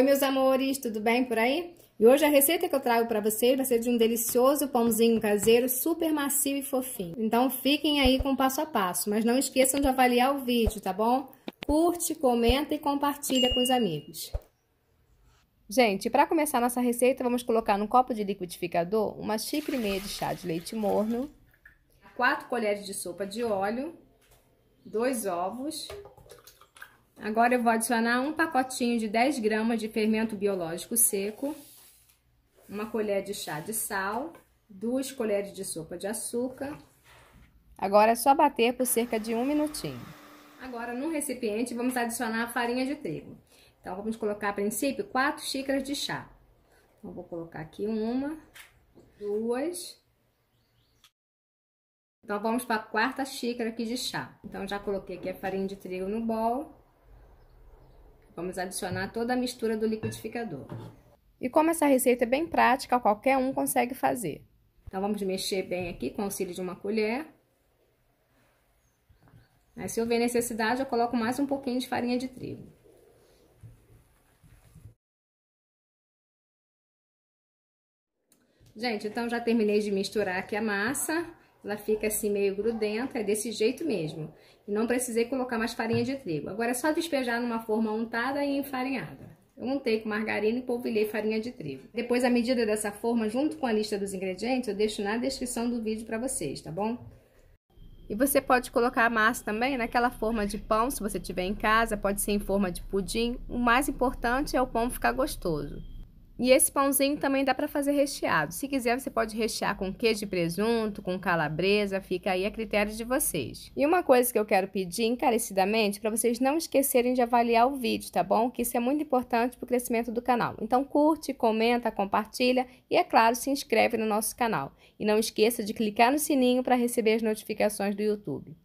Oi, meus amores, tudo bem por aí? E hoje a receita que eu trago para vocês vai ser de um delicioso pãozinho caseiro, super macio e fofinho. Então fiquem aí com o passo a passo, mas não esqueçam de avaliar o vídeo, tá bom? Curte, comenta e compartilha com os amigos. Gente, para começar nossa receita, vamos colocar num copo de liquidificador uma xícara e meia de chá de leite morno, 4 colheres de sopa de óleo, dois ovos. Agora eu vou adicionar um pacotinho de 10 gramas de fermento biológico seco, uma colher de chá de sal, duas colheres de sopa de açúcar. Agora é só bater por cerca de um minutinho. Agora, no recipiente, vamos adicionar a farinha de trigo. Então, vamos colocar, a princípio, quatro xícaras de chá. Então, vou colocar aqui uma, duas. Então, vamos para a quarta xícara aqui de chá. Então, já coloquei aqui a farinha de trigo no bol. Vamos adicionar toda a mistura do liquidificador. E como essa receita é bem prática, qualquer um consegue fazer. Então, vamos mexer bem aqui com o auxílio de uma colher. Aí, se houver necessidade, eu coloco mais um pouquinho de farinha de trigo. Gente, então já terminei de misturar aqui a massa. Ela fica assim meio grudenta, é desse jeito mesmo. E não precisei colocar mais farinha de trigo. Agora é só despejar numa forma untada e enfarinhada. Eu untei com margarina e polvilhei farinha de trigo. Depois, a medida dessa forma, junto com a lista dos ingredientes, eu deixo na descrição do vídeo para vocês, tá bom? E você pode colocar a massa também naquela forma de pão, se você tiver em casa, pode ser em forma de pudim. O mais importante é o pão ficar gostoso. E esse pãozinho também dá para fazer recheado. Se quiser, você pode rechear com queijo presunto, com calabresa, fica aí a critério de vocês. E uma coisa que eu quero pedir encarecidamente para vocês não esquecerem de avaliar o vídeo, tá bom? Que isso é muito importante para o crescimento do canal. Então curte, comenta, compartilha e, é claro, se inscreve no nosso canal. E não esqueça de clicar no sininho para receber as notificações do YouTube.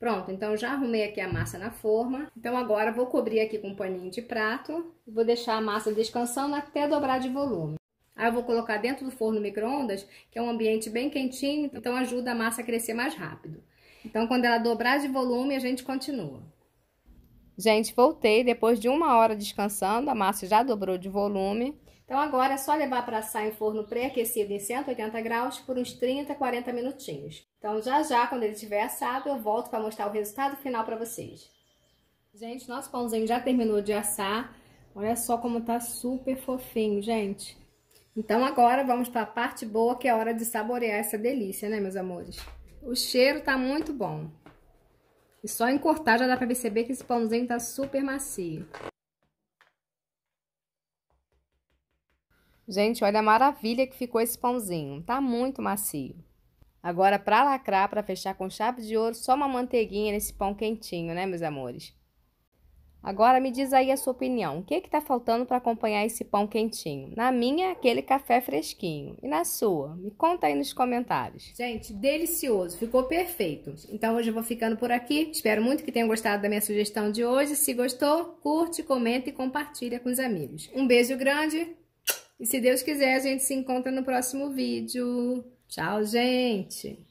Pronto, então já arrumei aqui a massa na forma. Então agora vou cobrir aqui com um paninho de prato. Vou deixar a massa descansando até dobrar de volume. Aí eu vou colocar dentro do forno micro-ondas, que é um ambiente bem quentinho, então ajuda a massa a crescer mais rápido. Então quando ela dobrar de volume, a gente continua. Gente, voltei depois de uma hora descansando, a massa já dobrou de volume. Então agora é só levar para assar em forno pré-aquecido em 180 graus por uns 30, 40 minutinhos. Então já já, quando ele estiver assado, eu volto para mostrar o resultado final para vocês. Gente, nosso pãozinho já terminou de assar. Olha só como tá super fofinho, gente. Então agora vamos para a parte boa, que é hora de saborear essa delícia, né, meus amores? O cheiro tá muito bom. E só em cortar já dá para perceber que esse pãozinho tá super macio. Gente, olha a maravilha que ficou esse pãozinho. Tá muito macio. Agora, para lacrar, para fechar com chave de ouro, só uma manteiguinha nesse pão quentinho, né, meus amores? Agora me diz aí a sua opinião. O que que tá faltando para acompanhar esse pão quentinho? Na minha, aquele café fresquinho. E na sua? Me conta aí nos comentários. Gente, delicioso. Ficou perfeito. Então hoje eu vou ficando por aqui. Espero muito que tenham gostado da minha sugestão de hoje. Se gostou, curte, comenta e compartilha com os amigos. Um beijo grande. E se Deus quiser, a gente se encontra no próximo vídeo. Tchau, gente!